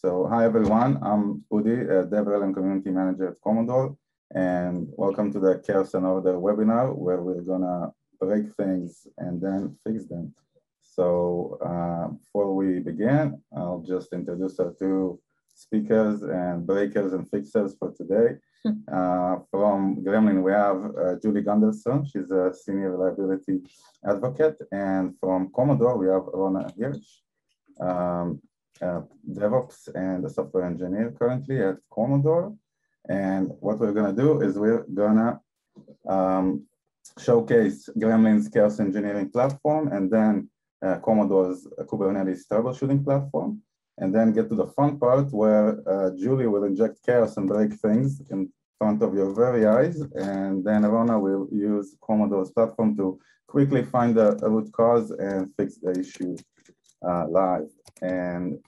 So hi everyone, I'm Udi, uh, DevRel and Community Manager at Komodor, and welcome to the Chaos and Order webinar where we're gonna break things and then fix them. So uh, before we begin, I'll just introduce our two speakers and breakers and fixers for today. Uh, from Gremlin, we have uh, Julie Gunderson. She's a senior reliability advocate. And from Komodor, we have Rona Hirsch, um, uh, DevOps and a software engineer currently at Komodor. And what we're gonna do is we're gonna um, showcase Gremlin's chaos engineering platform and then uh, Komodor's Kubernetes troubleshooting platform and then get to the fun part where uh, Julie will inject chaos and break things in front of your very eyes. And then Rona will use Komodor's platform to quickly find the root cause and fix the issue uh, live. And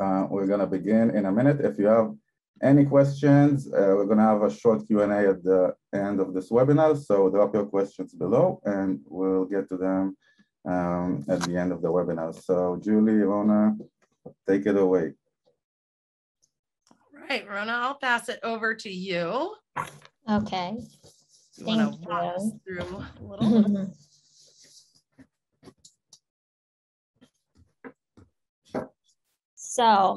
uh, we're gonna begin in a minute. If you have any questions, uh, we're gonna have a short Q&A at the end of this webinar. So drop your questions below and we'll get to them um, at the end of the webinar. So Julie, Rona, Take it away. All right, Rona, I'll pass it over to you. Okay. You want to walk us through a little? so,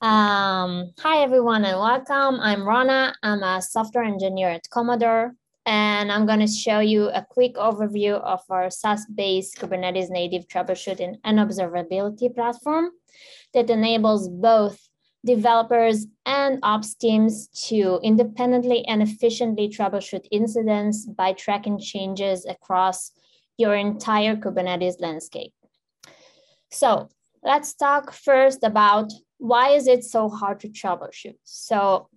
um, hi everyone and welcome. I'm Rona. I'm a software engineer at Komodor and I'm going to show you a quick overview of our SaaS-based Kubernetes native troubleshooting and observability platform that enables both developers and ops teams to independently and efficiently troubleshoot incidents by tracking changes across your entire Kubernetes landscape. So let's talk first about why is it so hard to troubleshoot? So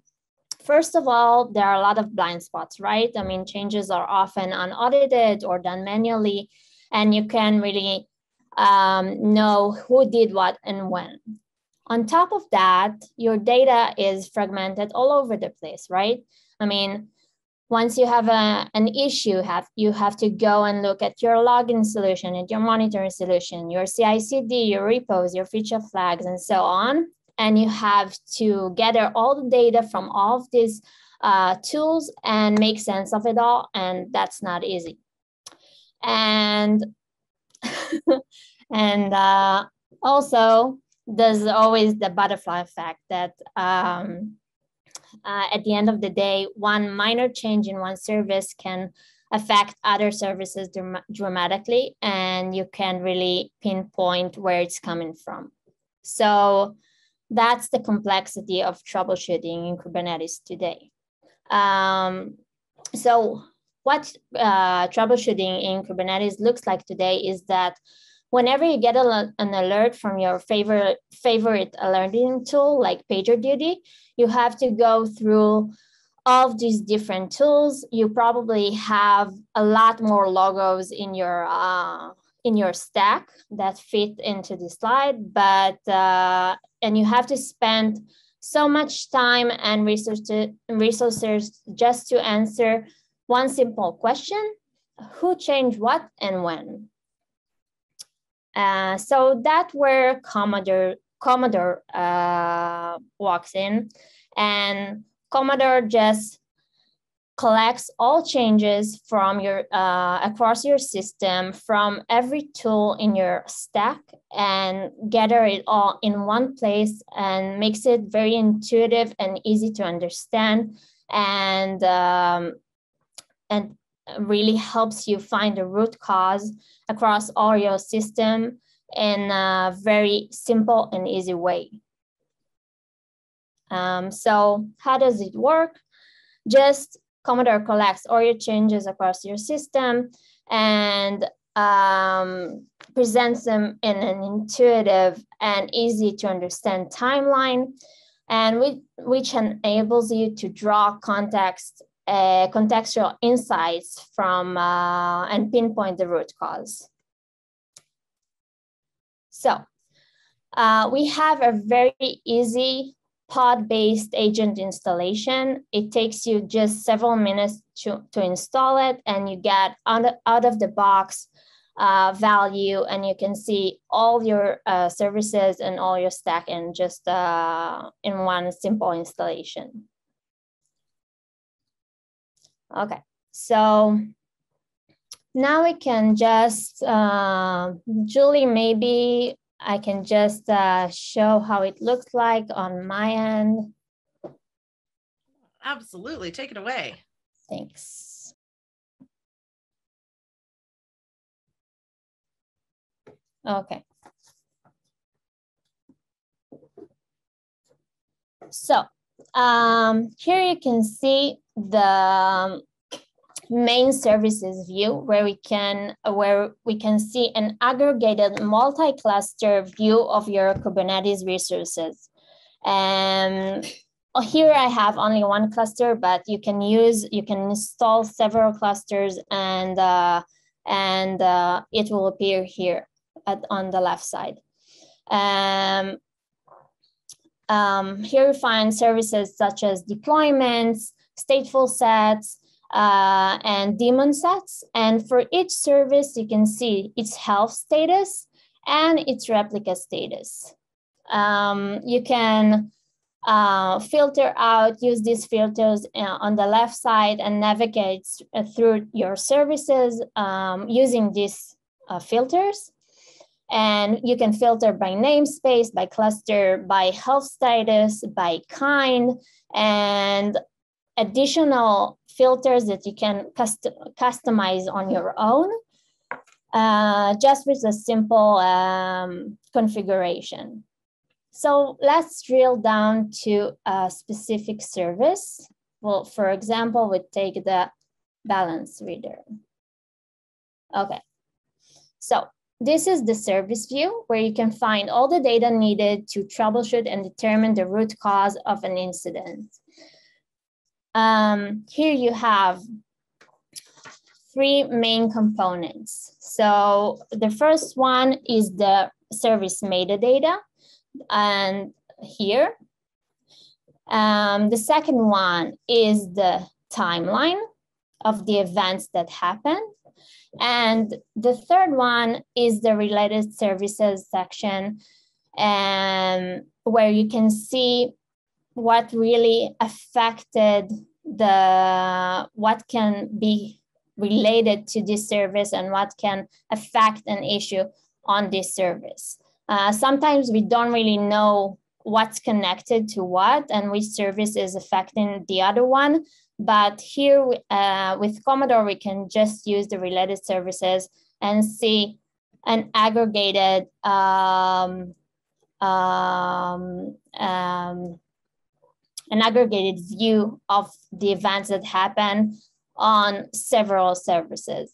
First of all, there are a lot of blind spots, right? I mean, changes are often unaudited or done manually, and you can really um, know who did what and when. On top of that, your data is fragmented all over the place, right? I mean, once you have a, an issue, have you have to go and look at your login solution, at your monitoring solution, your CI/CD, your repos, your feature flags, and so on and you have to gather all the data from all of these uh, tools and make sense of it all, and that's not easy. And and uh, also, there's always the butterfly effect that um, uh, at the end of the day, one minor change in one service can affect other services dramatically, and you can really pinpoint where it's coming from. So that's the complexity of troubleshooting in Kubernetes today. Um, so what uh, troubleshooting in Kubernetes looks like today is that whenever you get a, an alert from your favorite favorite alerting tool like PagerDuty, you have to go through all of these different tools. You probably have a lot more logos in your uh, in your stack that fit into the slide, but uh, and you have to spend so much time and resources, resources just to answer one simple question, who changed what and when? Uh, so that's where Komodor, Komodor uh, walks in. And Komodor just collects all changes from your uh, across your system from every tool in your stack and gather it all in one place and makes it very intuitive and easy to understand. And um, and really helps you find the root cause across all your system in a very simple and easy way. Um, so how does it work? Just Komodor collects all your changes across your system and um, presents them in an intuitive and easy to understand timeline, and which, which enables you to draw context, uh, contextual insights from uh, and pinpoint the root cause. So uh, we have a very easy pod-based agent installation. It takes you just several minutes to, to install it and you get out of, out of the box uh, value and you can see all your uh, services and all your stack in just uh, in one simple installation. Okay, so now we can just, uh, Julie, maybe I can just uh, show how it looks like on my end. Absolutely, take it away. Thanks. Okay. So um, here you can see the um, main services view where we can where we can see an aggregated multi-cluster view of your Kubernetes resources. And here I have only one cluster, but you can use you can install several clusters and uh, and uh, it will appear here at, on the left side. Um, um, here you find services such as deployments, stateful sets, uh, and daemon sets. And for each service, you can see its health status and its replica status. Um, you can uh, filter out, use these filters uh, on the left side and navigate uh, through your services um, using these uh, filters. And you can filter by namespace, by cluster, by health status, by kind, and additional filters that you can custom, customize on your own, uh, just with a simple um, configuration. So let's drill down to a specific service. Well, for example, we take the balance reader. Okay, so this is the service view where you can find all the data needed to troubleshoot and determine the root cause of an incident. Um, here you have three main components. So the first one is the service metadata and here. Um, the second one is the timeline of the events that happened. And the third one is the related services section um, where you can see what really affected the, what can be related to this service and what can affect an issue on this service. Uh, sometimes we don't really know what's connected to what and which service is affecting the other one. But here uh, with Komodor, we can just use the related services and see an aggregated um, um, um, an aggregated view of the events that happen on several services.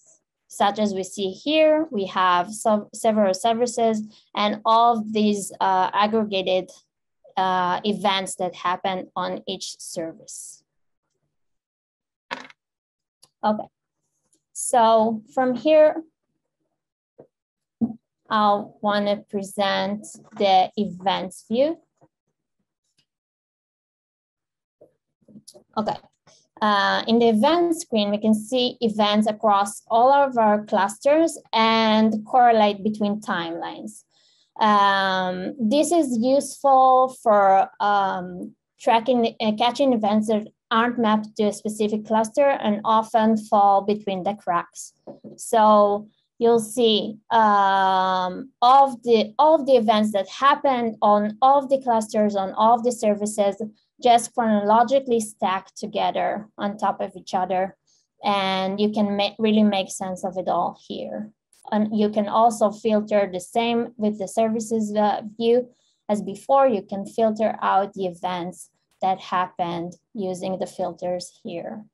Such as we see here, we have some, several services and all of these uh, aggregated uh, events that happen on each service. Okay, so from here, I'll want to present the events view. Okay, uh, in the event screen, we can see events across all of our clusters and correlate between timelines. Um, this is useful for um, tracking, uh, catching events that aren't mapped to a specific cluster and often fall between the cracks. So you'll see um, all of the all of the events that happened on all of the clusters on all of the services just chronologically stacked together on top of each other. And you can ma really make sense of it all here. And you can also filter the same with the services uh, view as before, you can filter out the events that happened using the filters here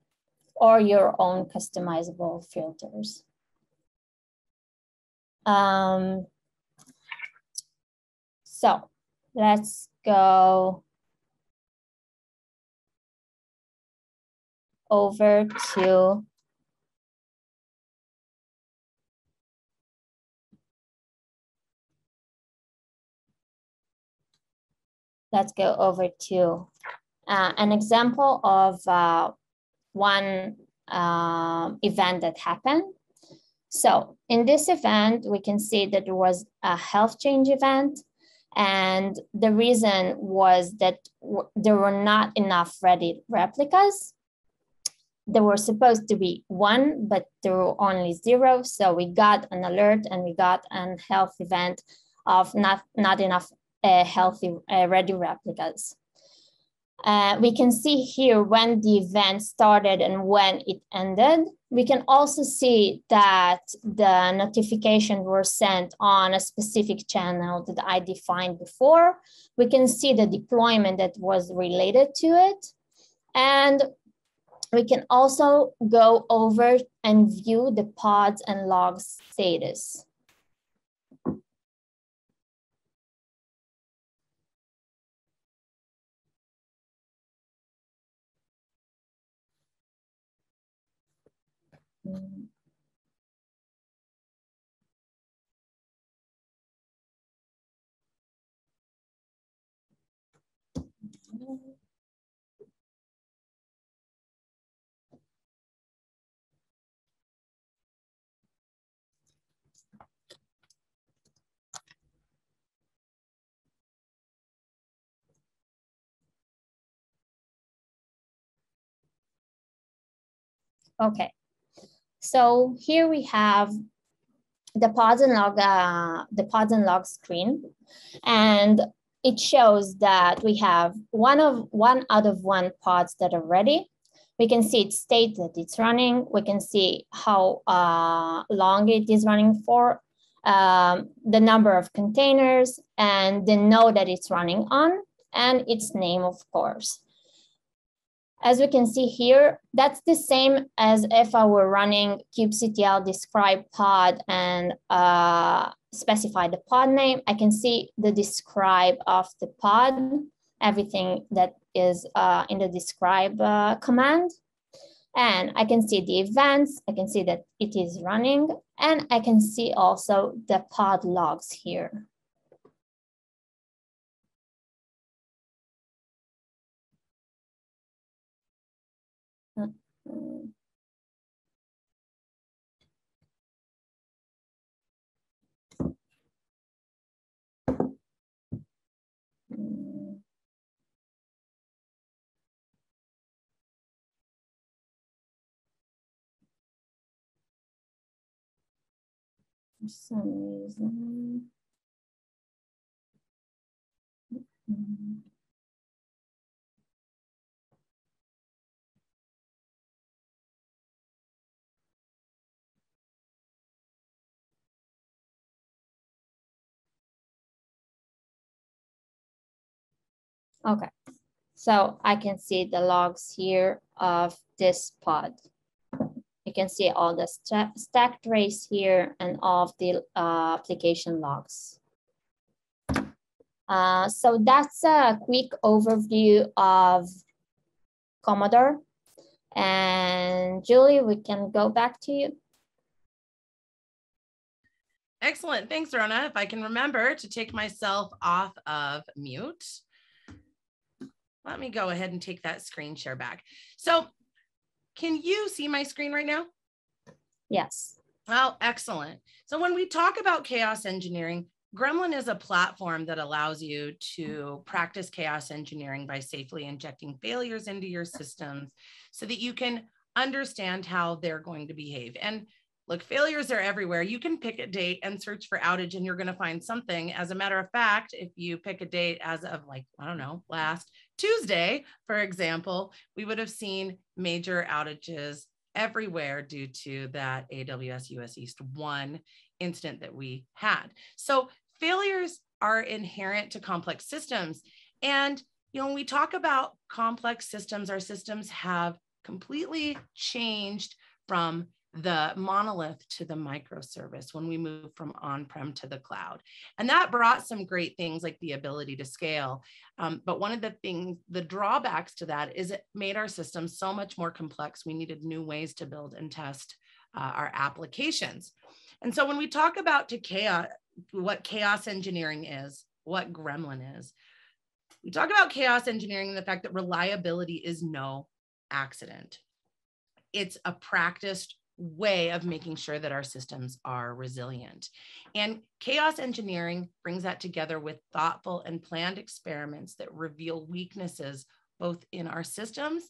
or your own customizable filters. Um, so let's go over to let's go over to uh, an example of uh, one uh, event that happened. So in this event, we can see that there was a health change event. And the reason was that there were not enough ready replicas. There were supposed to be one, but there were only zero. So we got an alert and we got an health event of not, not enough uh, healthy uh, ready replicas. Uh, we can see here when the event started and when it ended. We can also see that the notifications were sent on a specific channel that I defined before. We can see the deployment that was related to it. And we can also go over and view the pods and logs status. Okay, so here we have the pods and log, uh, the pods and log screen, and it shows that we have one of one out of one pods that are ready. We can see its state that it's running. We can see how uh, long it is running for, um, the number of containers, and the node that it's running on, and its name, of course. As we can see here, that's the same as if I were running kubectl describe pod and uh, specify the pod name. I can see the describe of the pod, everything that is uh, in the describe uh, command. And I can see the events, I can see that it is running, and I can see also the pod logs here. For some reason. Mm-hmm. Okay, so I can see the logs here of this pod. You can see all the st stack trace here and all of the uh, application logs. Uh, so that's a quick overview of Komodor. And Julie, we can go back to you. Excellent. Thanks, Rona. If I can remember to take myself off of mute. Let me go ahead and take that screen share back. So can you see my screen right now? Yes. Well, excellent. So when we talk about chaos engineering, Gremlin is a platform that allows you to practice chaos engineering by safely injecting failures into your systems so that you can understand how they're going to behave. And Look, failures are everywhere. You can pick a date and search for outage, and you're going to find something. As a matter of fact, if you pick a date as of like, I don't know, last Tuesday, for example, we would have seen major outages everywhere due to that AWS US East 1 incident that we had. So failures are inherent to complex systems. And you know, when we talk about complex systems, our systems have completely changed from the monolith to the microservice when we move from on-prem to the cloud. And that brought some great things like the ability to scale. Um, but one of the things, the drawbacks to that is it made our system so much more complex. We needed new ways to build and test uh, our applications. And so when we talk about to chaos, what chaos engineering is, what gremlin is, we talk about chaos engineering and the fact that reliability is no accident. It's a practiced way of making sure that our systems are resilient. And chaos engineering brings that together with thoughtful and planned experiments that reveal weaknesses both in our systems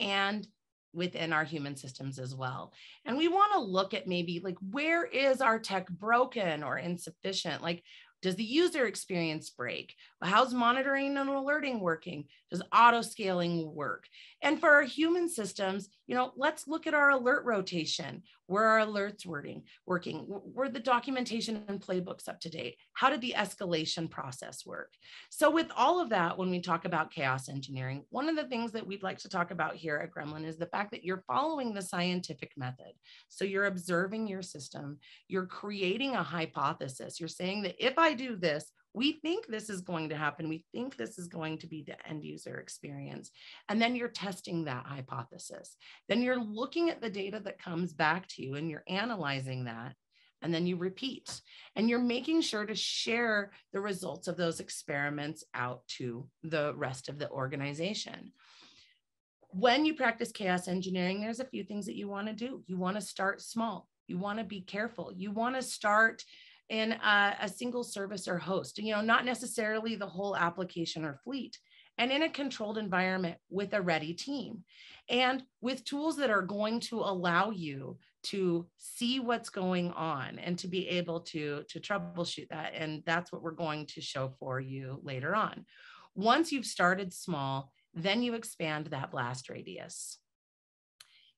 and within our human systems as well. And we want to look at maybe like where is our tech broken or insufficient? Like does the user experience break? How's monitoring and alerting working? Does auto scaling work? And for our human systems, you know, let's look at our alert rotation. Where are alerts working? Working? Were the documentation and playbooks up to date? How did the escalation process work? So with all of that, when we talk about chaos engineering, one of the things that we'd like to talk about here at Gremlin is the fact that you're following the scientific method. So you're observing your system, you're creating a hypothesis. You're saying that if I do this, we think this is going to happen. We think this is going to be the end user experience. And then you're testing that hypothesis. Then you're looking at the data that comes back to you and you're analyzing that. And then you repeat. And you're making sure to share the results of those experiments out to the rest of the organization when you practice chaos engineering, there's a few things that you want to do. You want to start small. You want to be careful. You want to start in a, a single service or host, you know, not necessarily the whole application or fleet and in a controlled environment with a ready team. And with tools that are going to allow you to see what's going on and to be able to to troubleshoot that. And that's what we're going to show for you later on. Once you've started small then you expand that blast radius.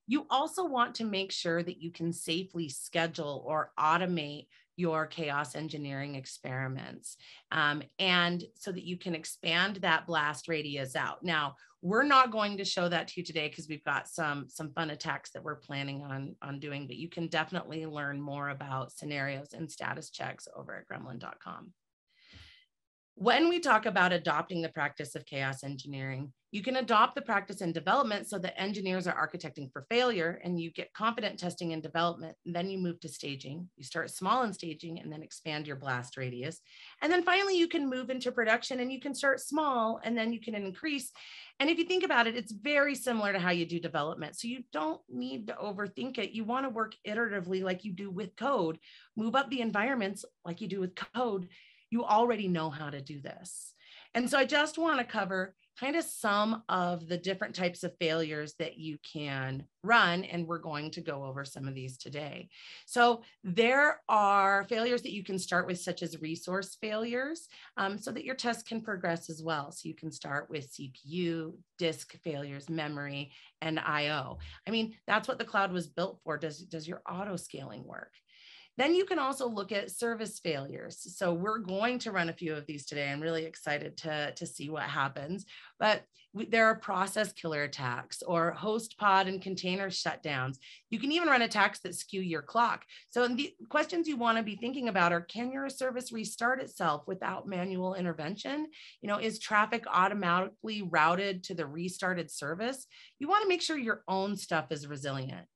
You also want to make sure that you can safely schedule or automate your chaos engineering experiments um, and so that you can expand that blast radius out. Now we're not going to show that to you today because we've got some some fun attacks that we're planning on on doing but you can definitely learn more about scenarios and status checks over at gremlin.com when we talk about adopting the practice of chaos engineering, you can adopt the practice in development so that engineers are architecting for failure and you get confident testing and development. And then you move to staging. You start small in staging and then expand your blast radius. And then finally, you can move into production and you can start small and then you can increase. And if you think about it, it's very similar to how you do development. So you don't need to overthink it. You want to work iteratively like you do with code, move up the environments like you do with code you already know how to do this. And so I just want to cover kind of some of the different types of failures that you can run. And we're going to go over some of these today. So there are failures that you can start with, such as resource failures, um, so that your test can progress as well. So you can start with CPU, disk failures, memory, and IO. I mean, that's what the cloud was built for. Does, does your auto scaling work? Then you can also look at service failures. So we're going to run a few of these today. I'm really excited to, to see what happens. But we, there are process killer attacks or host pod and container shutdowns. You can even run attacks that skew your clock. So the questions you want to be thinking about are, can your service restart itself without manual intervention? You know, is traffic automatically routed to the restarted service? You want to make sure your own stuff is resilient.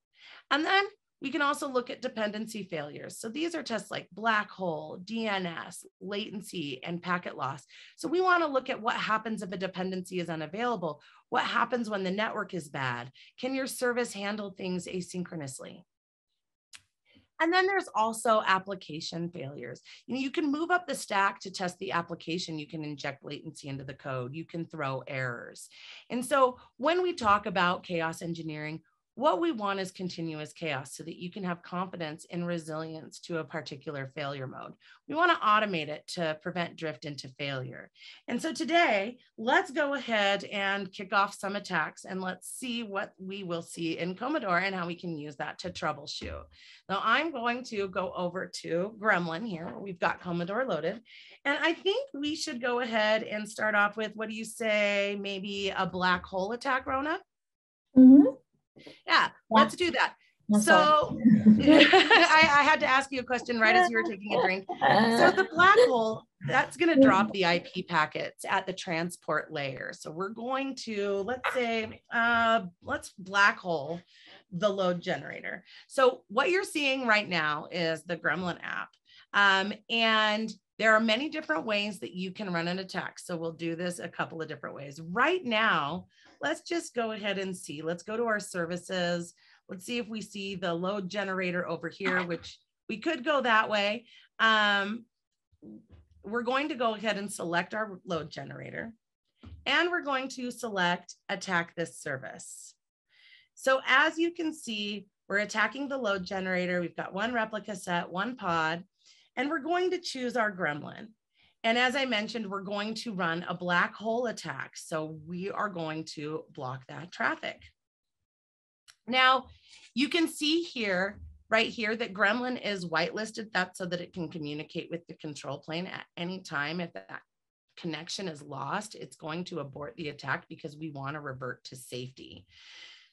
And then we can also look at dependency failures. So these are tests like black hole, DNS, latency, and packet loss. So we want to look at what happens if a dependency is unavailable. What happens when the network is bad? Can your service handle things asynchronously? And then there's also application failures. You know, you can move up the stack to test the application. You can inject latency into the code. You can throw errors. And so when we talk about chaos engineering, what we want is continuous chaos so that you can have confidence and resilience to a particular failure mode. We want to automate it to prevent drift into failure. And so today, let's go ahead and kick off some attacks and let's see what we will see in Komodor and how we can use that to troubleshoot. Now I'm going to go over to Gremlin here. We've got Komodor loaded. And I think we should go ahead and start off with, what do you say, maybe a black hole attack, Rona? Mm -hmm. Yeah, let's do that. so I, I, had to ask you a question right as you were taking a drink. So the black hole, that's going to drop the IP packets at the transport layer. So we're going to, let's say, uh, let's black hole the load generator. So what you're seeing right now is the Gremlin app. Um, and there are many different ways that you can run an attack. So we'll do this a couple of different ways. Right now, let's just go ahead and see. Let's go to our services. Let's see if we see the load generator over here, which we could go that way. Um, we're going to go ahead and select our load generator and we're going to select attack this service. So as you can see, we're attacking the load generator. We've got one replica set, one pod, and we're going to choose our gremlin. And as I mentioned, we're going to run a black hole attack. So we are going to block that traffic. Now, you can see here, right here, that Gremlin is whitelisted that so that it can communicate with the control plane at any time. If that connection is lost, it's going to abort the attack because we want to revert to safety.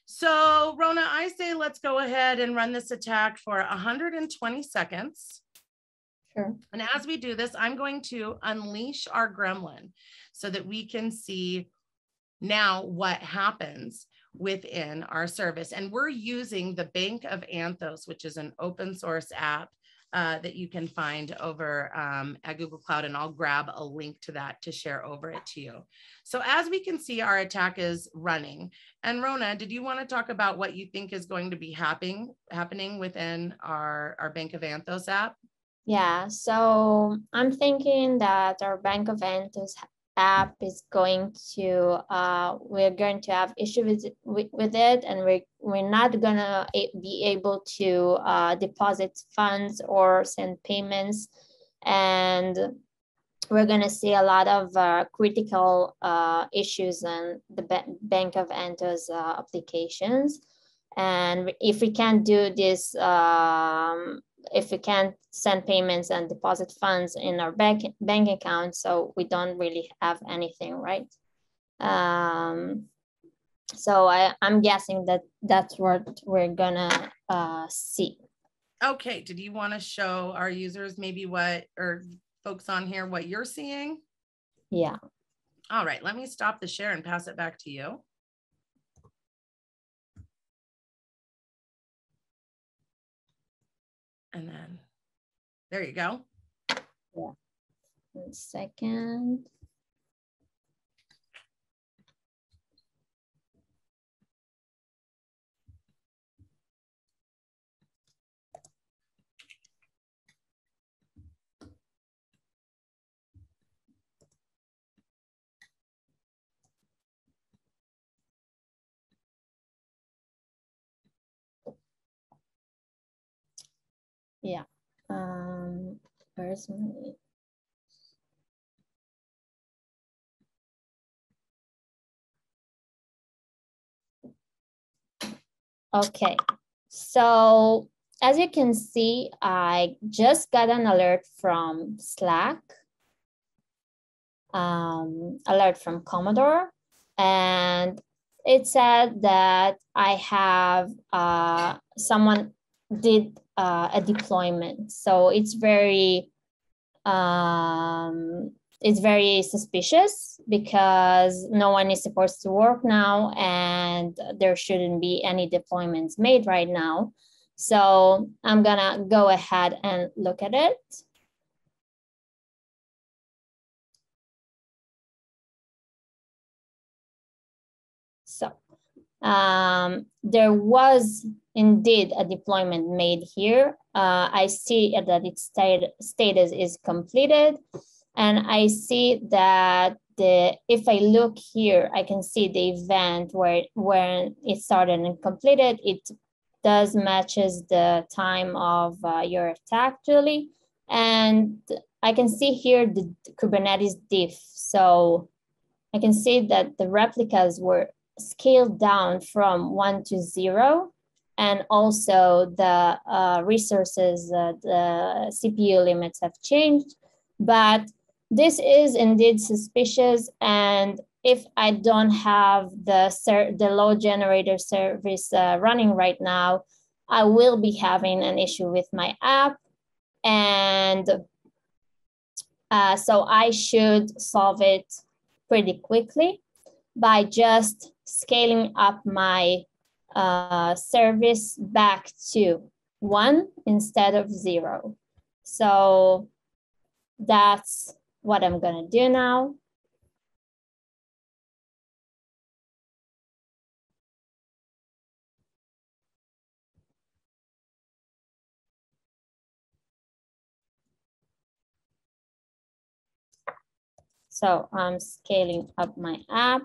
So Rona, I say let's go ahead and run this attack for 120 seconds. Sure. And as we do this, I'm going to unleash our gremlin so that we can see now what happens within our service. And we're using the Bank of Anthos, which is an open source app uh, that you can find over um, at Google Cloud. And I'll grab a link to that to share over it to you. So as we can see, our attack is running. And Rona, did you want to talk about what you think is going to be happening, happening within our, our Bank of Anthos app? Yeah, so I'm thinking that our Bank of Anthos app is going to, uh, we're going to have issue with, with, it and we're, we're not gonna be able to uh, deposit funds or send payments. And we're gonna see a lot of uh, critical uh, issues in the Bank of Anthos uh, applications. And if we can't do this um, if we can't send payments and deposit funds in our bank bank account, so we don't really have anything, right? Um, so I, I'm guessing that that's what we're gonna uh, see. Okay, did you want to show our users maybe what, or folks on here, what you're seeing? Yeah. All right, let me stop the share and pass it back to you. And then there you go. Yeah. One second. Yeah. Um, where's my Okay, so as you can see, I just got an alert from Slack, um, alert from Komodor, and it said that I have uh, someone did uh, a deployment. So it's very, um, it's very suspicious because no one is supposed to work now and there shouldn't be any deployments made right now. So I'm gonna go ahead and look at it. So um, there was indeed a deployment made here. Uh, I see that its stat status is completed. And I see that the if I look here, I can see the event where when it started and completed, it does matches the time of uh, your attack, Julie. And I can see here the Kubernetes diff. So I can see that the replicas were scaled down from one to zero and also the uh, resources, the CPU limits have changed. But this is indeed suspicious. And if I don't have the, the load generator service uh, running right now, I will be having an issue with my app. And uh, so I should solve it pretty quickly by just scaling up my uh, service back to one instead of zero. So that's what I'm gonna do now. So I'm scaling up my app.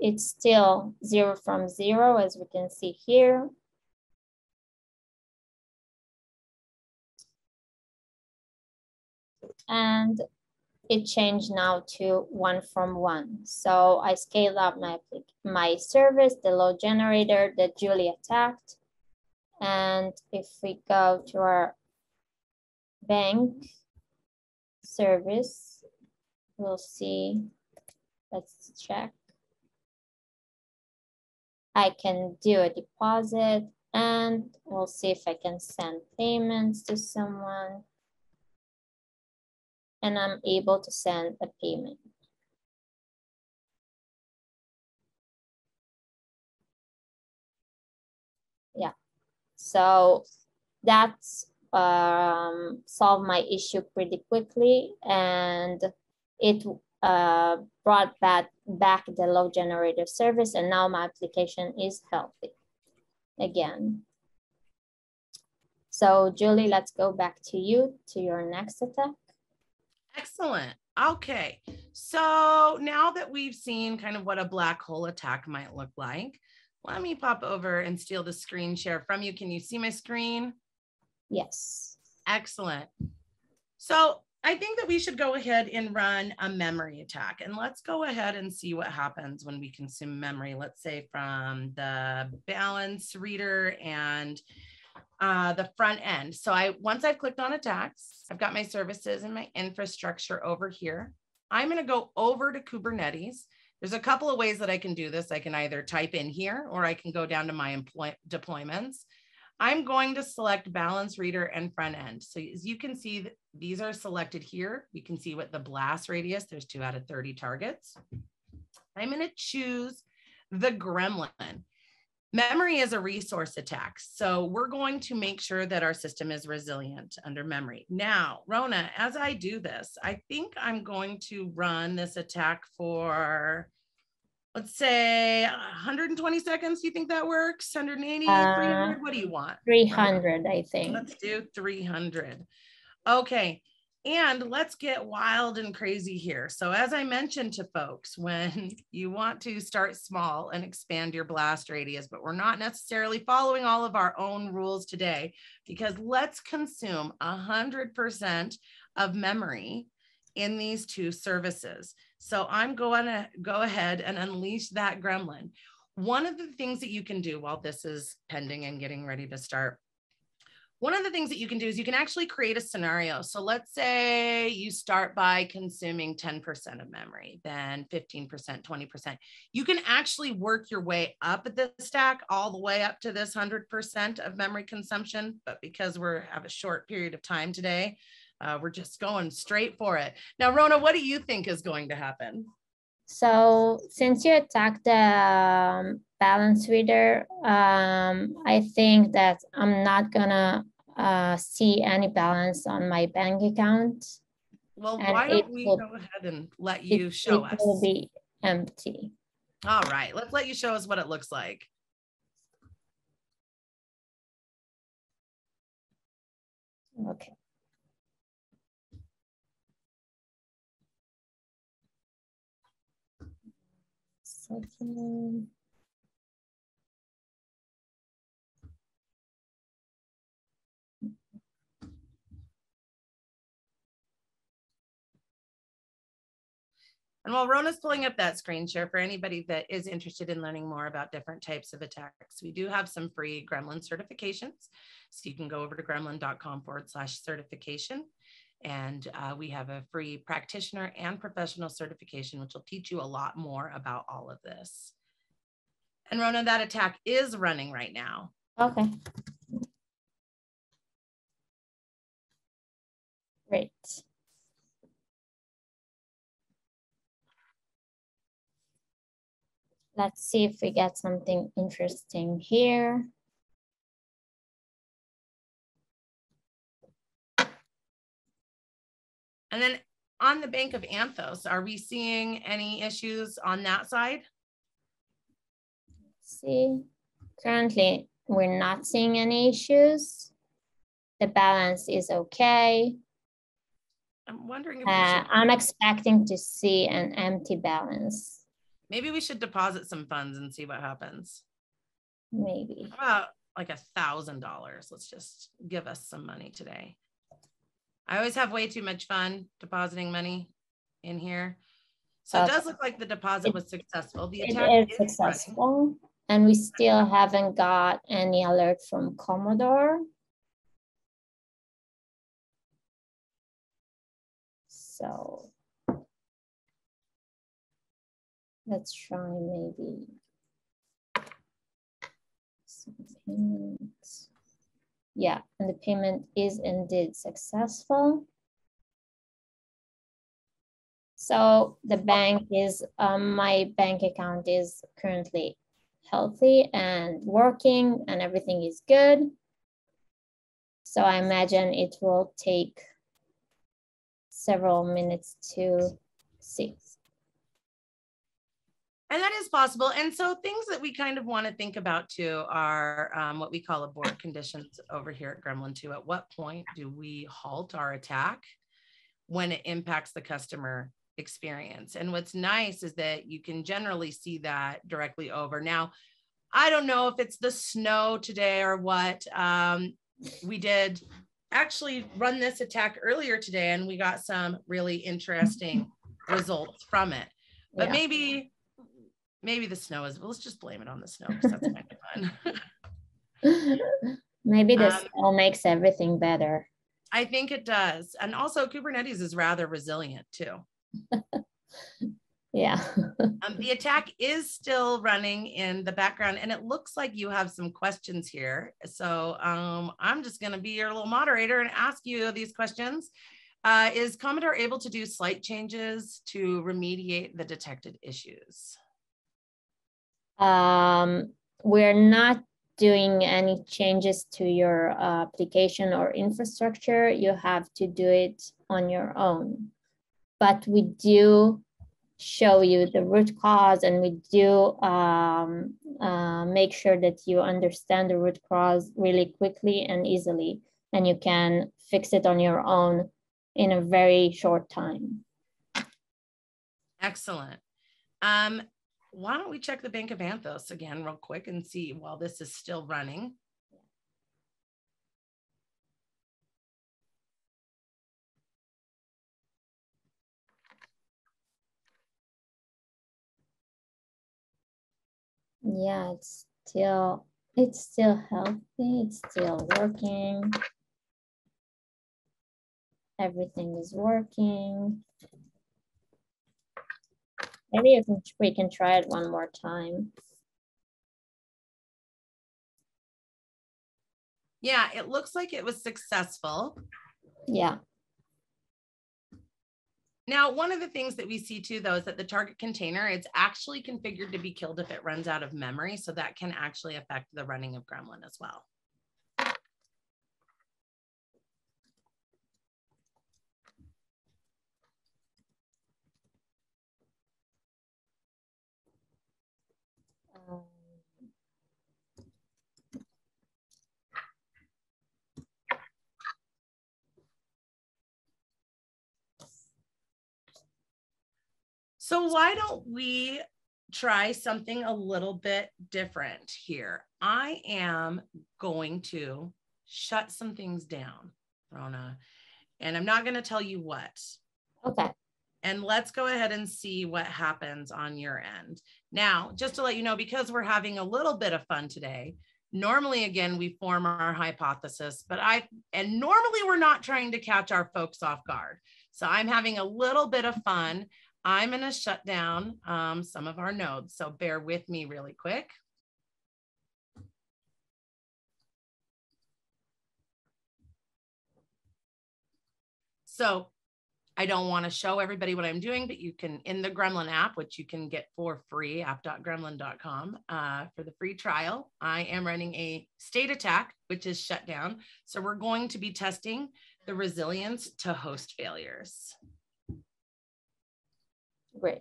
It's still zero from zero, as we can see here. And it changed now to one from one. So I scaled up my, my service, the load generator that Julie attacked. And if we go to our bank service, we'll see, let's check. I can do a deposit and we'll see if I can send payments to someone. And I'm able to send a payment. Yeah, so that's um, solved my issue pretty quickly and it uh, brought back, back the load generator service and now my application is healthy again. So Julie, let's go back to you to your next attack. Excellent. Okay. So now that we've seen kind of what a black hole attack might look like, let me pop over and steal the screen share from you. Can you see my screen? Yes. Excellent. So I think that we should go ahead and run a memory attack. And let's go ahead and see what happens when we consume memory, let's say from the balance reader and uh, the front end. So I once I've clicked on attacks, I've got my services and my infrastructure over here. I'm going to go over to Kubernetes. There's a couple of ways that I can do this. I can either type in here or I can go down to my employ deployments. I'm going to select balance reader and front end. So as you can see, these are selected here. You can see what the blast radius, there's two out of 30 targets. I'm gonna choose the gremlin. Memory is a resource attack. So we're going to make sure that our system is resilient under memory. Now, Rona, as I do this, I think I'm going to run this attack for let's say 120 seconds. Do you think that works? 180, uh, 300? What do you want? 300, I think. Let's do 300. Okay. And let's get wild and crazy here. So, as I mentioned to folks, when you want to start small and expand your blast radius, but we're not necessarily following all of our own rules today, because let's consume 100% of memory in these two services. So I'm going to go ahead and unleash that gremlin. One of the things that you can do while this is pending and getting ready to start, one of the things that you can do is you can actually create a scenario. So let's say you start by consuming 10% of memory, then 15%, 20%. You can actually work your way up at the stack all the way up to this 100% of memory consumption. But because we have a short period of time today, uh, we're just going straight for it. Now, Rona, what do you think is going to happen? So since you attacked the um, balance reader, um, I think that I'm not gonna uh, see any balance on my bank account. Well, why don't we will, go ahead and let you it, show it us? It will be empty. All right, let's let you show us what it looks like. Okay. And while Rona's pulling up that screen share for anybody that is interested in learning more about different types of attacks, we do have some free Gremlin certifications. So you can go over to gremlin.com forward slash certification and uh, we have a free practitioner and professional certification, which will teach you a lot more about all of this. And Rona, that attack is running right now. Okay. Great. Let's see if we get something interesting here. And then on the Bank of Anthos, are we seeing any issues on that side? see, currently we're not seeing any issues. The balance is okay. I'm wondering if uh, I'm expecting to see an empty balance. Maybe we should deposit some funds and see what happens. Maybe. How about like a thousand dollars? Let's just give us some money today. I always have way too much fun depositing money in here. So it does look like the deposit was successful. The attack it is, is successful. Running. And we still haven't got any alert from Komodor. So let's try maybe some payments. Yeah, and the payment is indeed successful. So the bank is, um, my bank account is currently healthy and working and everything is good. So I imagine it will take several minutes to see. And that is possible. And so things that we kind of want to think about too are um, what we call abort conditions over here at Gremlin 2. At what point do we halt our attack when it impacts the customer experience? And what's nice is that you can generally see that directly over. Now, I don't know if it's the snow today or what. Um, we did actually run this attack earlier today and we got some really interesting results from it. But yeah. maybe maybe the snow is well, let's just blame it on the snow because that's kind of fun. maybe the um, snow makes everything better. I think it does. And also Kubernetes is rather resilient too. yeah. um, the attack is still running in the background and it looks like you have some questions here. So um, I'm just gonna be your little moderator and ask you these questions. Uh, is Komodor able to do slight changes to remediate the detected issues? Um, we're not doing any changes to your uh, application or infrastructure. You have to do it on your own. But we do show you the root cause and we do um, uh, make sure that you understand the root cause really quickly and easily and you can fix it on your own in a very short time. Excellent. Um, why don't we check the Bank of Anthos again real quick and see while this is still running. Yeah, it's still it's still healthy, it's still working. Everything is working. Maybe you can, we can try it one more time. Yeah, it looks like it was successful. Yeah. Now, one of the things that we see too, though, is that the target container, it's actually configured to be killed if it runs out of memory. So that can actually affect the running of Gremlin as well. So why don't we try something a little bit different here? I am going to shut some things down, Rona, and I'm not going to tell you what. Okay. And let's go ahead and see what happens on your end. Now, just to let you know, because we're having a little bit of fun today, normally again we form our hypothesis but i and normally we're not trying to catch our folks off guard so i'm having a little bit of fun I'm going to shut down um, some of our nodes. So bear with me really quick. So I don't want to show everybody what I'm doing, but you can in the Gremlin app, which you can get for free, app.gremlin.com uh, for the free trial. I am running a state attack, which is shut down. So we're going to be testing the resilience to host failures. Great.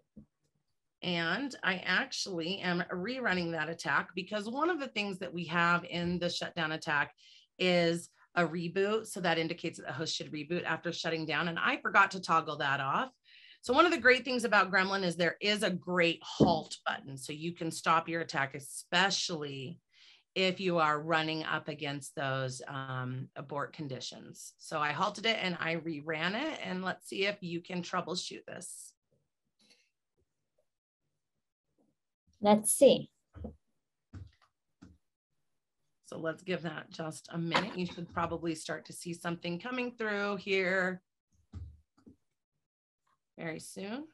And I actually am rerunning that attack because one of the things that we have in the shutdown attack is a reboot. So that indicates that the host should reboot after shutting down. And I forgot to toggle that off. So one of the great things about Gremlin is there is a great halt button. So you can stop your attack, especially if you are running up against those um, abort conditions. So I halted it and I reran it. And let's see if you can troubleshoot this. Let's see. So let's give that just a minute. You should probably start to see something coming through here very soon.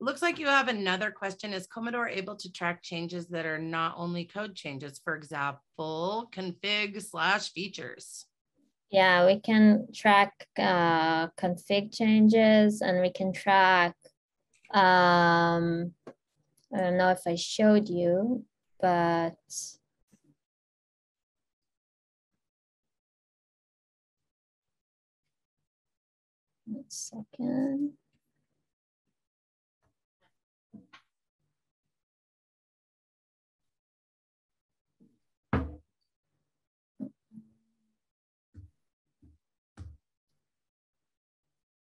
Looks like you have another question. Is Komodor able to track changes that are not only code changes, for example, config slash features? Yeah, we can track uh, config changes and we can track, um, I don't know if I showed you, but one second.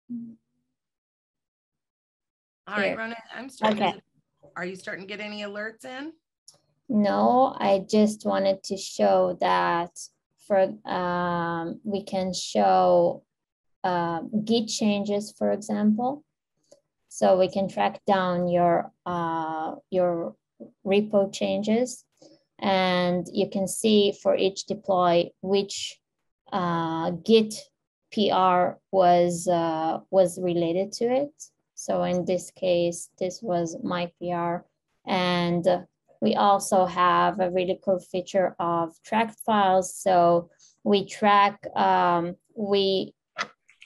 All right, Here. Rona, I'm starting. Okay. Are you starting to get any alerts in? No, I just wanted to show that for um, we can show uh, Git changes, for example. So we can track down your uh, your repo changes, and you can see for each deploy which uh, Git PR was uh, was related to it. So in this case, this was my PR. And we also have a really cool feature of tracked files. So we track, um, we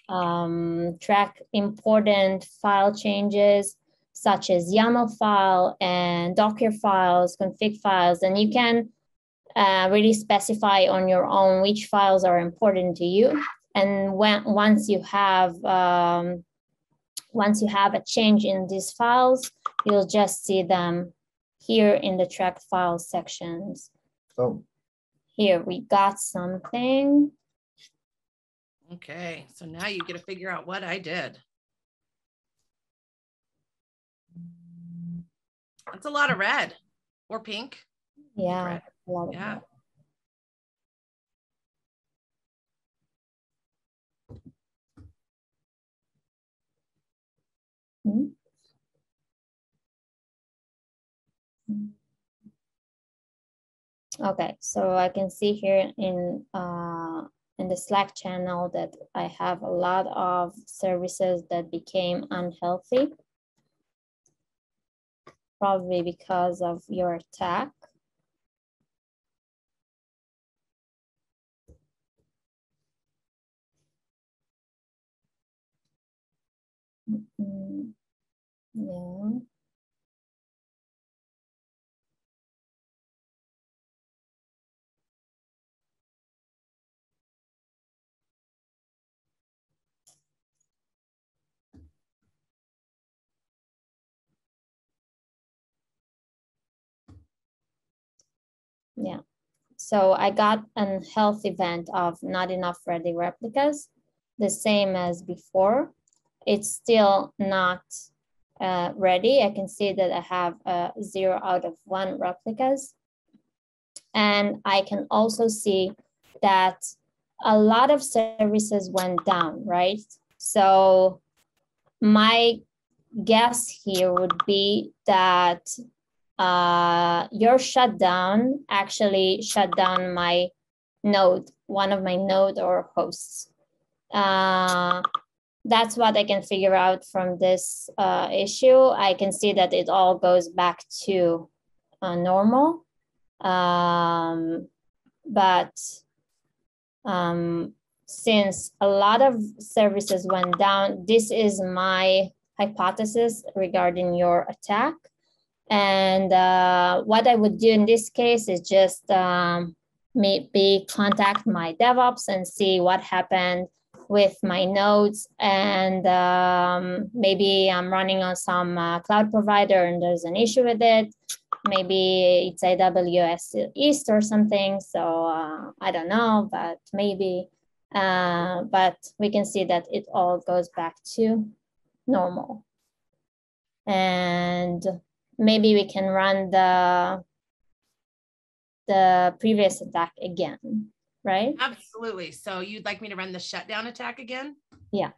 um, track important file changes such as YAML file and Docker files, config files, and you can uh, really specify on your own which files are important to you. And when once you have um, once you have a change in these files, you'll just see them here in the track file sections. Oh, Here we got something. Okay, so now you get to figure out what I did. That's a lot of red or pink. Yeah, Red. a lot of Yeah. that. Hmm? Okay, so I can see here in uh, in the Slack channel that I have a lot of services that became unhealthy. Probably because of your attack. Mm, Yeah. Yeah. So I got an health event of not enough ready replicas, the same as before. It's still not uh, ready. I can see that I have uh, zero out of one replicas. And I can also see that a lot of services went down, right? So my guess here would be that uh, your shutdown actually shut down my node, one of my node or hosts. Uh, that's what I can figure out from this uh, issue. I can see that it all goes back to uh, normal. Um, but um, since a lot of services went down, this is my hypothesis regarding your attack. And uh, what I would do in this case is just um, maybe contact my DevOps and see what happened with my nodes. And um, maybe I'm running on some uh, cloud provider and there's an issue with it. Maybe it's AWS East or something. So uh, I don't know, but maybe. Uh, but we can see that it all goes back to normal. And maybe we can run the the previous attack again, right? Absolutely. So you'd like me to run the shutdown attack again? Yeah.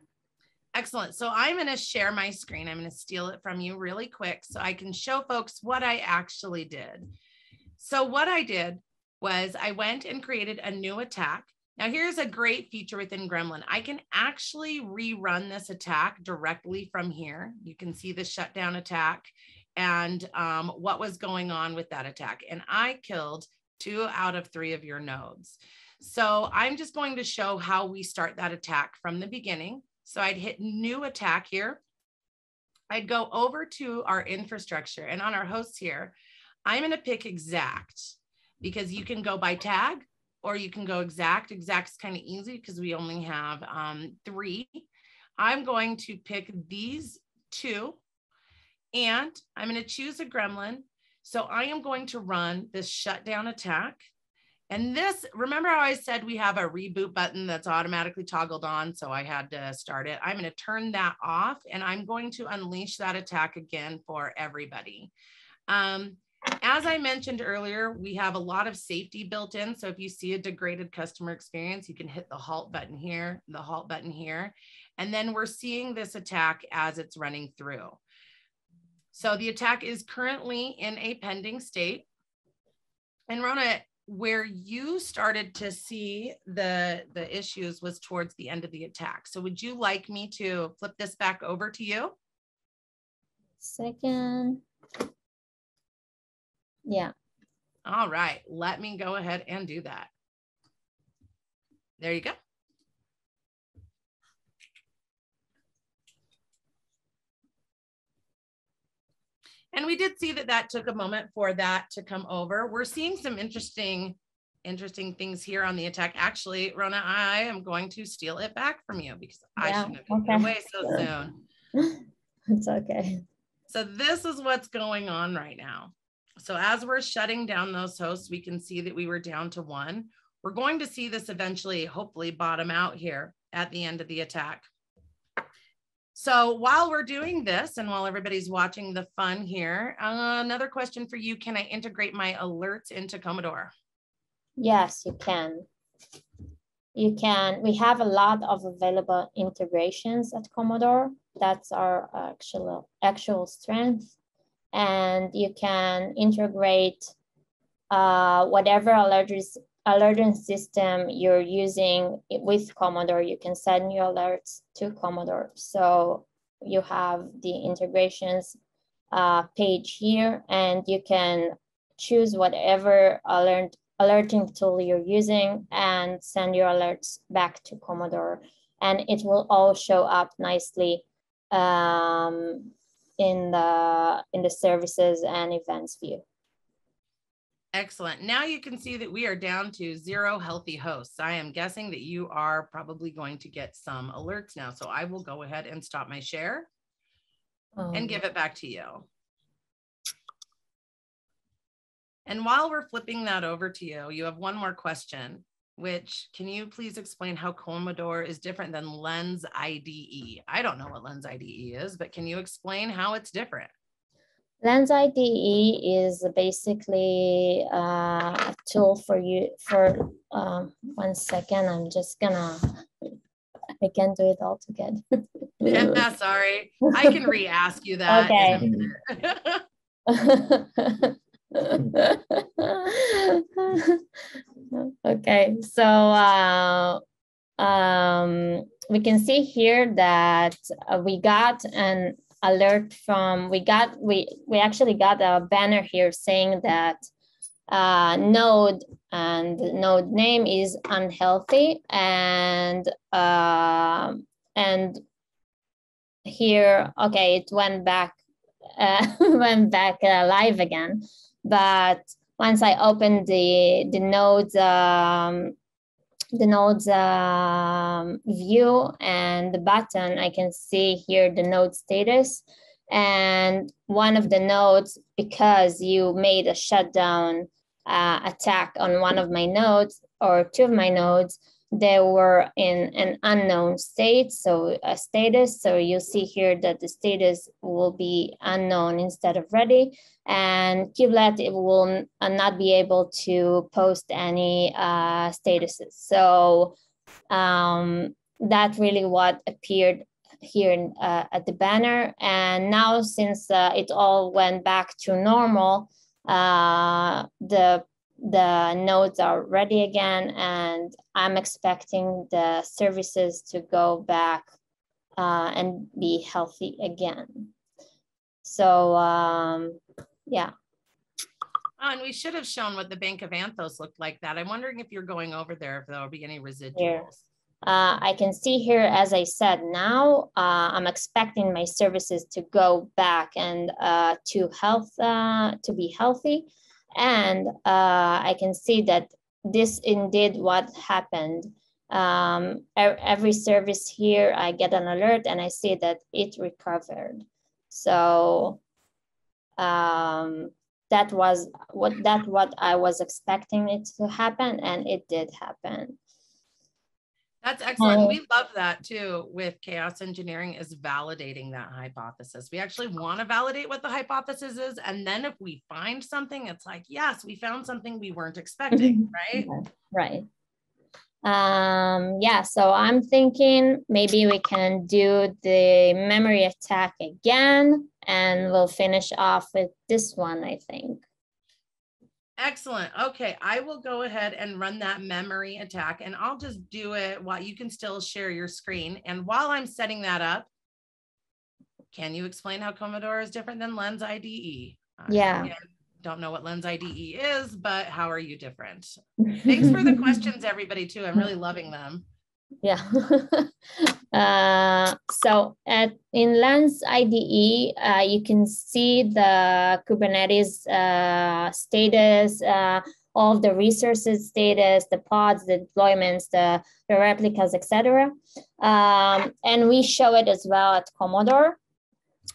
Excellent. So I'm going to share my screen. I'm going to steal it from you really quick so I can show folks what I actually did. So what I did was I went and created a new attack. Now here's a great feature within Gremlin. I can actually rerun this attack directly from here. You can see the shutdown attack and um, what was going on with that attack. And I killed two out of three of your nodes. So I'm just going to show how we start that attack from the beginning. So I'd hit new attack here. I'd go over to our infrastructure and on our hosts here, I'm going to pick exact because you can go by tag or you can go exact. Exact's kind of easy because we only have um, three. I'm going to pick these two and I'm going to choose a gremlin. So I am going to run this shutdown attack. And this, remember how I said we have a reboot button that's automatically toggled on. So I had to start it. I'm going to turn that off and I'm going to unleash that attack again for everybody. Um, as I mentioned earlier, we have a lot of safety built in. So if you see a degraded customer experience, you can hit the halt button here, the halt button here. And then we're seeing this attack as it's running through. So the attack is currently in a pending state. And Rona, where you started to see the, the issues was towards the end of the attack. So would you like me to flip this back over to you? Second. Yeah. All right, let me go ahead and do that. There you go. And we did see that that took a moment for that to come over. We're seeing some interesting, interesting things here on the attack. Actually, Rona, I am going to steal it back from you because yeah, I shouldn't have okay. it away so soon. It's okay. So this is what's going on right now. So as we're shutting down those hosts, we can see that we were down to one. We're going to see this eventually, hopefully bottom out here at the end of the attack. So while we're doing this and while everybody's watching the fun here, uh, another question for you, can I integrate my alerts into Komodor? Yes, you can. You can, we have a lot of available integrations at Komodor. That's our actual, actual strength. And you can integrate uh, whatever alerts alerting system you're using with Komodor, you can send your alerts to Komodor. So you have the integrations uh, page here and you can choose whatever alert, alerting tool you're using and send your alerts back to Komodor. And it will all show up nicely um, in, the, in the services and events view. Excellent. Now you can see that we are down to zero healthy hosts. I am guessing that you are probably going to get some alerts now. So I will go ahead and stop my share um, and give it back to you. And while we're flipping that over to you, you have one more question, which can you please explain how Komodor is different than Lens IDE? I don't know what Lens IDE is, but can you explain how it's different? Lens IDE is basically uh, a tool for you for um, one second. I'm just gonna, I can't do it all together. yeah, sorry. I can re-ask you that. Okay. okay, so uh, um, we can see here that uh, we got an alert from, we got, we, we actually got a banner here saying that uh, node and node name is unhealthy and uh, and here okay it went back uh, went back uh, live again. But once I open the the nodes um, the nodes um, view and the button, I can see here the node status. And one of the nodes, because you made a shutdown uh, attack on one of my nodes or two of my nodes, they were in an unknown state, so a status. So you see here that the status will be unknown instead of ready. And kubelet it will not be able to post any uh, statuses. So um, that really what appeared here in, uh, at the banner. And now since uh, it all went back to normal, uh, the the nodes are ready again and I'm expecting the services to go back uh, and be healthy again. So um, yeah. Oh, and we should have shown what the Bank of Anthos looked like that. I'm wondering if you're going over there, if there'll be any residuals. Here. Uh, I can see here, as I said, now uh, I'm expecting my services to go back and uh, to health, uh, to be healthy. And uh, I can see that this indeed what happened. Um, every service here, I get an alert and I see that it recovered. So um, that was what that what I was expecting it to happen, and it did happen. That's excellent. we love that too with chaos engineering is validating that hypothesis. We actually want to validate what the hypothesis is. And then if we find something, it's like, yes, we found something we weren't expecting, right? Right. Um, yeah, so I'm thinking maybe we can do the memory attack again and we'll finish off with this one, I think. Excellent. Okay, I will go ahead and run that memory attack and I'll just do it while you can still share your screen. And while I'm setting that up, can you explain how Komodor is different than Lens IDE? Yeah. don't know what Lens IDE is, but how are you different? Thanks for the questions, everybody, too. I'm really loving them. Yeah. uh, so at in Lens IDE, uh, you can see the Kubernetes uh, status, uh, all the resources status, the pods, the deployments, the, the replicas, etc. Um, and we show it as well at Komodor.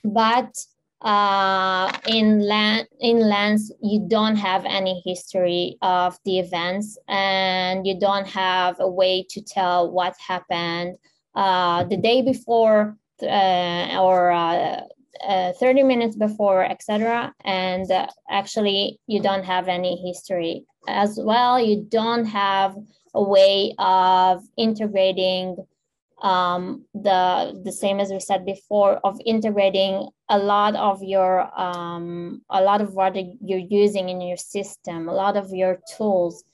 But uh, in, land, in lands you don't have any history of the events and you don't have a way to tell what happened uh, the day before uh, or uh, uh, 30 minutes before, etc. And uh, actually, you don't have any history as well. You don't have a way of integrating um, the the same as we said before of integrating a lot of your um, a lot of what you're using in your system, a lot of your tools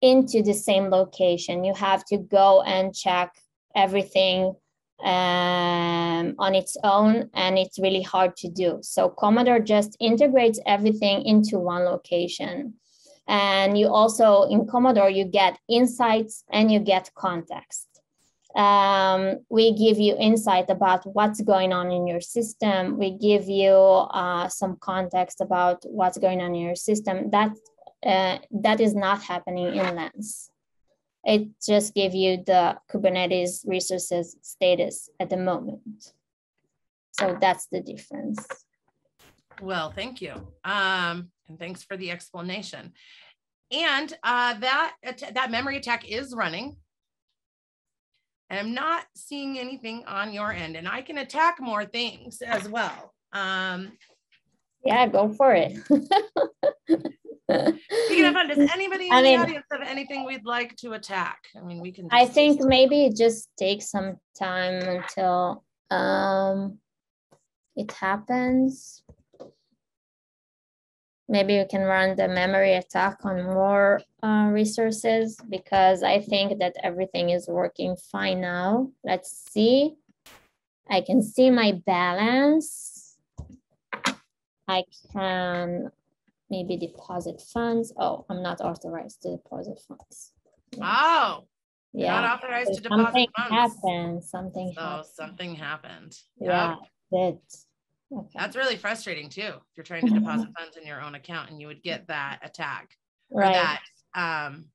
into the same location. You have to go and check everything um, on its own, and it's really hard to do. So Komodor just integrates everything into one location. And you also, in Komodor, you get insights and you get context um, we give you insight about what's going on in your system. We give you uh, some context about what's going on in your system. That uh, that is not happening in Lens. It just gives you the Kubernetes resources status at the moment. So that's the difference. Well, thank you. Um, and thanks for the explanation. And uh, that, that memory attack is running and I'm not seeing anything on your end. And I can attack more things as well. Um, yeah, go for it. Speaking of fun, does anybody in I mean, the audience have anything we'd like to attack? I mean, we can. I think maybe it just takes some time until um, it happens. Maybe we can run the memory attack on more uh, resources because I think that everything is working fine now. Let's see. I can see my balance. I can maybe deposit funds. Oh, I'm not authorized to deposit funds. Oh, Yeah. not authorized to deposit Something funds. happened, something So happened. something happened. Yeah, Yep. did. Okay, That's really frustrating too. If you're trying to deposit funds in your own account and you would get that attack or right. that um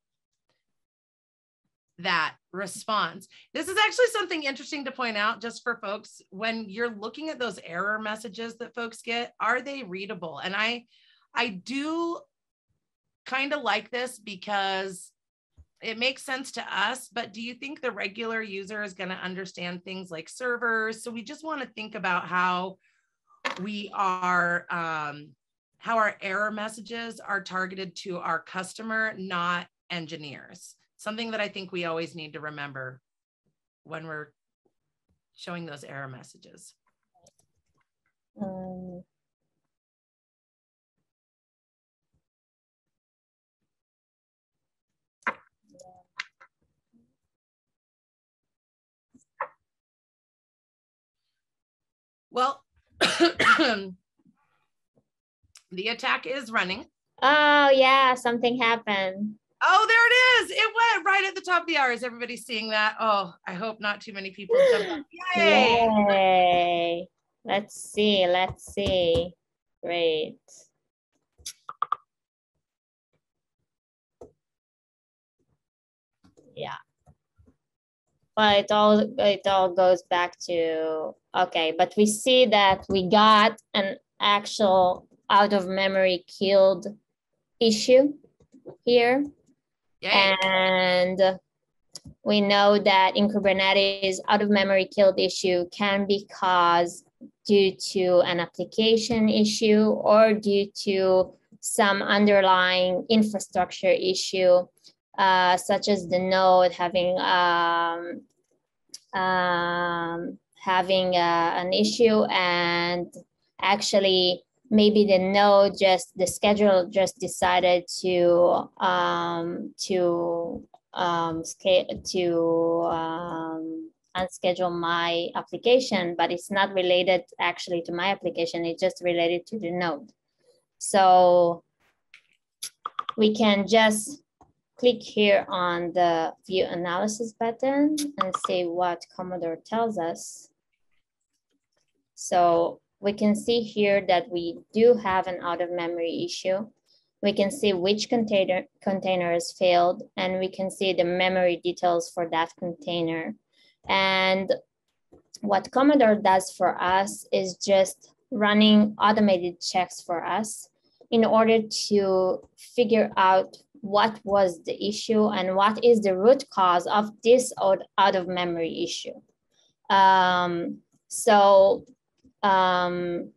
that response. This is actually something interesting to point out just for folks when you're looking at those error messages that folks get, are they readable? And I I do kind of like this because it makes sense to us, but do you think the regular user is going to understand things like servers? So we just want to think about how we are um, how our error messages are targeted to our customer, not engineers. Something that I think we always need to remember when we're showing those error messages. Um, Well, the attack is running. Oh yeah, something happened. Oh, there it is. It went right at the top of the hour. Is everybody seeing that? Oh, I hope not too many people. Yay! Yay. Let's see, let's see. Great. Yeah. But it all it all goes back to okay, but we see that we got an actual out of memory killed issue here. Yay. And we know that in Kubernetes, out of memory killed issue can be caused due to an application issue or due to some underlying infrastructure issue, uh, such as the node having um, um, having uh, an issue and actually maybe the node just the schedule just decided to um, to um, to um, unschedule my application, but it's not related actually to my application. It's just related to the node. So we can just click here on the view analysis button and see what Komodor tells us. So we can see here that we do have an out of memory issue. We can see which container container has failed and we can see the memory details for that container. And what Komodor does for us is just running automated checks for us in order to figure out what was the issue and what is the root cause of this out of memory issue. Um, so um,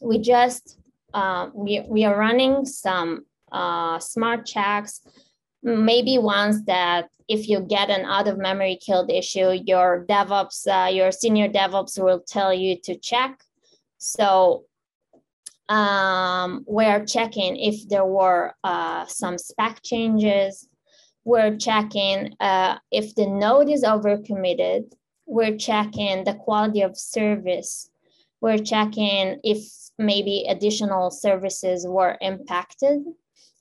we just, uh, we, we are running some uh, smart checks, maybe ones that if you get an out of memory killed issue, your DevOps, uh, your senior DevOps will tell you to check. So um, we're checking if there were uh, some spec changes. We're checking uh, if the node is overcommitted. We're checking the quality of service. We're checking if maybe additional services were impacted.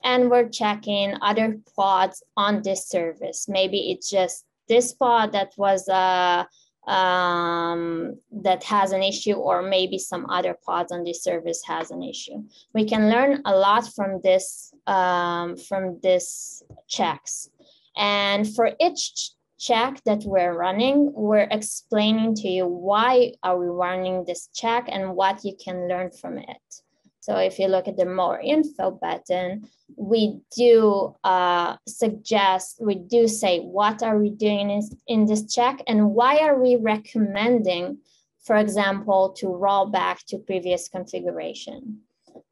And we're checking other pods on this service. Maybe it's just this pod that was uh, um, that has an issue, or maybe some other pods on this service has an issue. We can learn a lot from this um, from this checks. And for each check that we're running, we're explaining to you why are we running this check and what you can learn from it. So if you look at the more info button, we do uh, suggest, we do say, what are we doing in, in this check and why are we recommending, for example, to roll back to previous configuration.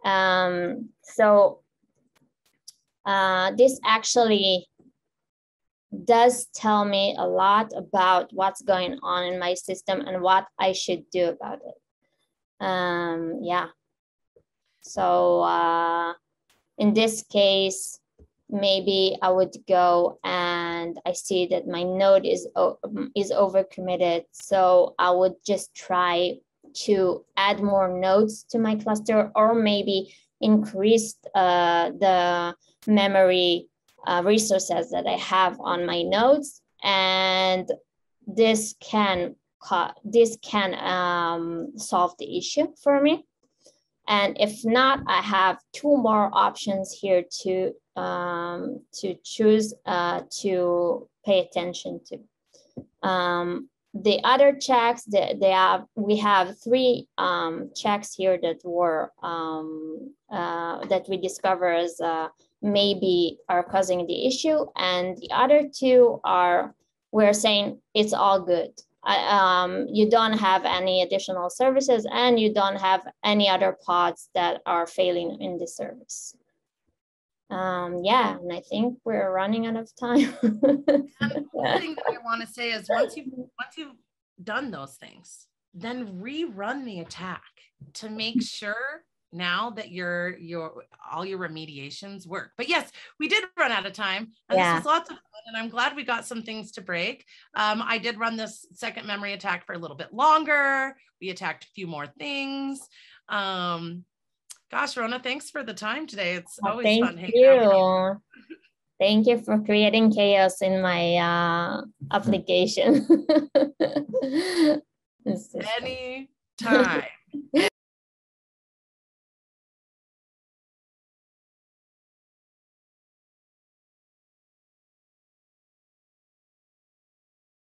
Um, so uh, this actually does tell me a lot about what's going on in my system and what I should do about it. Um, yeah. So uh, in this case, maybe I would go and I see that my node is, is overcommitted. So I would just try to add more nodes to my cluster or maybe increase uh, the memory uh, resources that I have on my notes, And this can this can um, solve the issue for me. And if not, I have two more options here to um, to choose uh, to pay attention to. Um, the other checks that they have, we have three um, checks here that were um, uh, that we discover as uh, maybe are causing the issue, and the other two are we're saying it's all good. um, you don't have any additional services, and you don't have any other pods that are failing in the service um, yeah, and I think we're running out of time. the thing that I want to say is once you've once you've done those things, then rerun the attack to make sure now that your your all your remediations work. But yes, we did run out of time, and yeah. this was lots of fun. And I'm glad we got some things to break. Um, I did run this second memory attack for a little bit longer. We attacked a few more things. Um, Gosh, Rona, thanks for the time today. It's oh, always thank fun out you. Thank you for creating chaos in my uh, application. Any time.